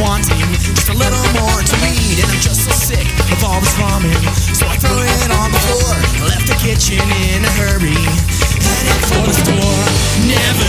wanting just a little more to eat, and I'm just so sick of all this ramen. So I threw it on the floor, left the kitchen in a hurry, headed for the store. Never